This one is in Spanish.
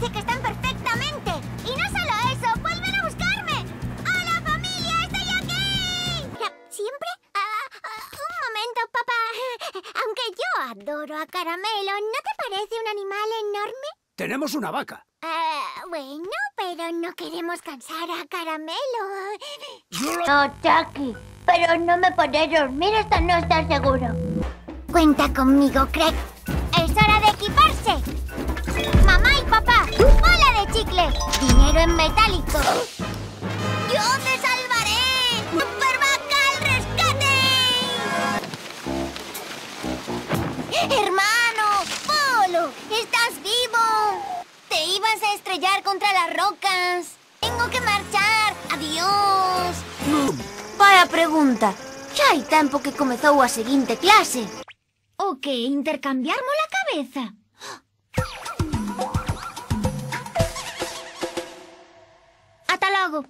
parece que están perfectamente. Y no solo eso, vuelven a buscarme. ¡Hola, familia! ¡Estoy aquí! ¿Siempre? Ah, ah, un momento, papá. Aunque yo adoro a Caramelo, ¿no te parece un animal enorme? Tenemos una vaca. Ah, bueno, pero no queremos cansar a Caramelo. No, Chucky, pero no me podré dormir hasta no estar seguro. Cuenta conmigo, Craig. En metálico. ¡Yo te salvaré! ¡Supervaca rescate! ¡Hermano! ¡Polo! ¡Estás vivo! Te ibas a estrellar contra las rocas. Tengo que marchar. Adiós. Para pregunta. Xa hai tempo que comezou a seguinte clase. O que intercambiarmos la cabeza? Hợp